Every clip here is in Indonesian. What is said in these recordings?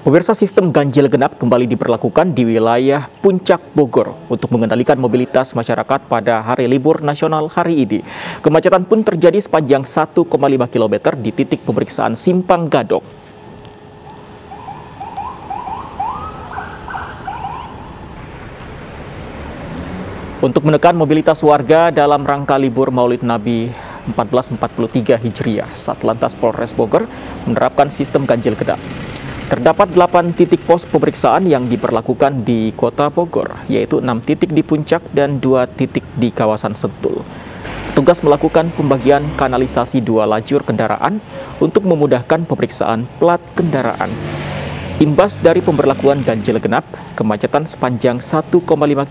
Pemirsa sistem ganjil genap kembali diberlakukan di wilayah Puncak Bogor untuk mengendalikan mobilitas masyarakat pada hari libur nasional hari ini. Kemacetan pun terjadi sepanjang 1,5 km di titik pemeriksaan Simpang Gadok. Untuk menekan mobilitas warga dalam rangka libur Maulid Nabi 1443 Hijriah, Satlantas Polres Bogor menerapkan sistem ganjil genap. Terdapat 8 titik pos pemeriksaan yang diperlakukan di kota Bogor, yaitu 6 titik di puncak dan 2 titik di kawasan Sentul. Tugas melakukan pembagian kanalisasi dua lajur kendaraan untuk memudahkan pemeriksaan plat kendaraan. Imbas dari pemberlakuan ganjil genap, kemacetan sepanjang 1,5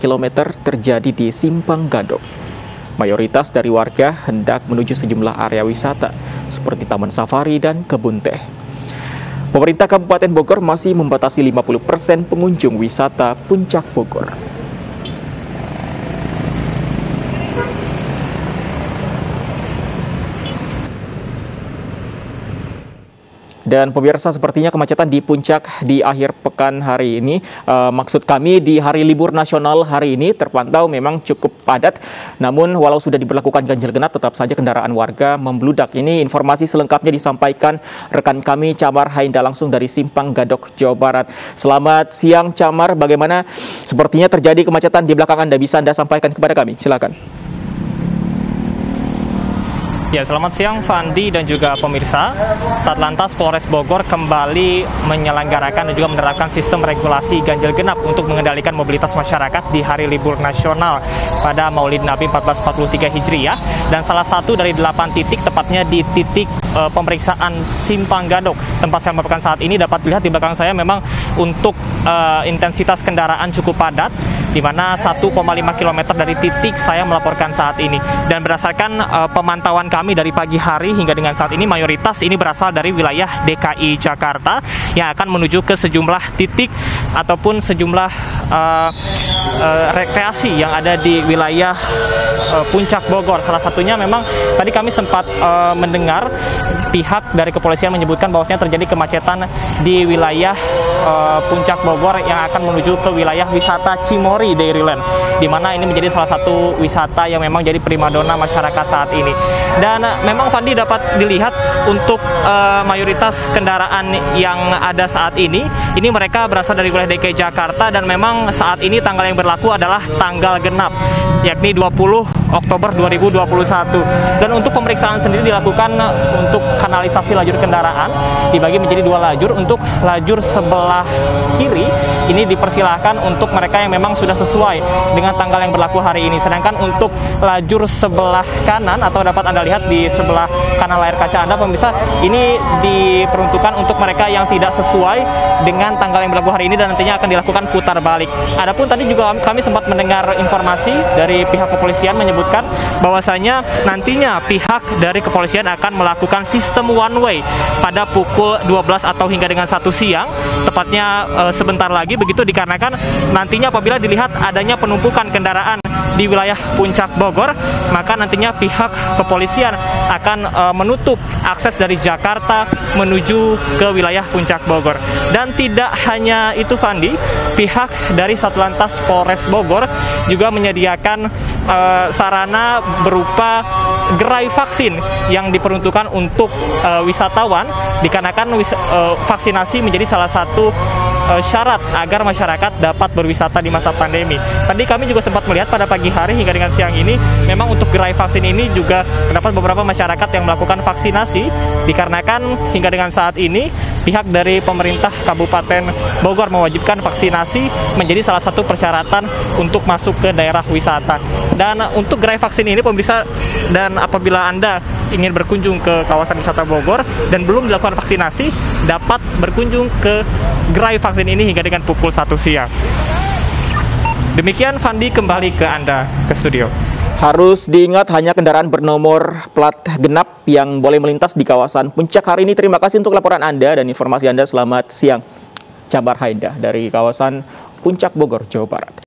km terjadi di Simpang Gadok. Mayoritas dari warga hendak menuju sejumlah area wisata seperti Taman Safari dan Kebun Teh. Pemerintah Kabupaten Bogor masih membatasi 50% pengunjung wisata Puncak Bogor. Dan pemirsa sepertinya kemacetan di puncak di akhir pekan hari ini. Uh, maksud kami di hari libur nasional hari ini terpantau memang cukup padat. Namun walau sudah diberlakukan ganjil genap tetap saja kendaraan warga membludak. Ini informasi selengkapnya disampaikan rekan kami Camar Hainda langsung dari Simpang Gadok, Jawa Barat. Selamat siang Camar, bagaimana sepertinya terjadi kemacetan di belakang Anda? Bisa Anda sampaikan kepada kami? Silakan. Ya, selamat siang Fandi dan juga pemirsa. Satlantas Polres Bogor kembali menyelenggarakan dan juga menerapkan sistem regulasi ganjil genap untuk mengendalikan mobilitas masyarakat di hari libur nasional pada Maulid Nabi 1443 Hijriah dan salah satu dari delapan titik tepatnya di titik uh, pemeriksaan Simpang Gadok. Tempat saya melaporkan saat ini dapat dilihat di belakang saya memang untuk uh, intensitas kendaraan cukup padat di mana 1,5 km dari titik saya melaporkan saat ini. Dan berdasarkan uh, pemantauan kami dari pagi hari hingga dengan saat ini mayoritas ini berasal dari wilayah DKI Jakarta yang akan menuju ke sejumlah titik ataupun sejumlah uh, uh, rekreasi yang ada di wilayah uh, Puncak Bogor. Salah satunya memang tadi kami sempat uh, mendengar pihak dari kepolisian menyebutkan bahwasanya terjadi kemacetan di wilayah uh, Puncak Bogor yang akan menuju ke wilayah wisata Cimori Dairyland di mana ini menjadi salah satu wisata yang memang jadi primadona masyarakat saat ini. Dan memang Fandi dapat dilihat untuk uh, mayoritas kendaraan yang ada saat ini, ini mereka berasal dari wilayah DKI Jakarta dan memang saat ini tanggal yang berlaku adalah tanggal genap, yakni 20 Oktober 2021. Dan untuk pemeriksaan sendiri dilakukan untuk kanalisasi lajur kendaraan dibagi menjadi dua lajur. Untuk lajur sebelah kiri ini dipersilahkan untuk mereka yang memang sudah sesuai dengan tanggal yang berlaku hari ini. Sedangkan untuk lajur sebelah kanan atau dapat Anda lihat di sebelah kanan layar kaca Anda pemirsa ini diperuntukkan untuk mereka yang tidak sesuai dengan tanggal yang berlaku hari ini dan nantinya akan dilakukan putar balik. Adapun tadi juga kami sempat mendengar informasi dari pihak kepolisian menyebutkan bahwasanya nantinya pihak dari kepolisian akan melakukan sistem one way pada pukul 12 atau hingga dengan satu siang. Tepatnya e, sebentar lagi begitu dikarenakan nantinya apabila dilihat adanya penumpukan kendaraan di wilayah Puncak Bogor, maka nantinya pihak kepolisian akan e, menutup akses dari Jakarta menuju ke wilayah Puncak Bogor. Dan tidak hanya itu Fandi, pihak dari Satlantas Polres Bogor juga menyediakan e, sarana berupa gerai vaksin yang diperuntukkan untuk e, wisatawan dikarenakan e, vaksinasi menjadi salah satu uh, syarat agar masyarakat dapat berwisata di masa pandemi. Tadi kami juga sempat melihat pada pagi hari hingga dengan siang ini memang untuk gerai vaksin ini juga terdapat beberapa masyarakat yang melakukan vaksinasi dikarenakan hingga dengan saat ini pihak dari pemerintah Kabupaten Bogor mewajibkan vaksinasi menjadi salah satu persyaratan untuk masuk ke daerah wisata. Dan untuk gerai vaksin ini pemirsa dan apabila Anda ingin berkunjung ke kawasan wisata Bogor dan belum dilakukan vaksinasi dapat berkunjung ke gerai vaksin ini hingga dengan pukul 1 siang. Demikian Fandi kembali ke Anda ke studio. Harus diingat hanya kendaraan bernomor plat genap yang boleh melintas di kawasan puncak hari ini. Terima kasih untuk laporan Anda dan informasi Anda. Selamat siang. Cabar Haida dari kawasan Puncak Bogor, Jawa Barat.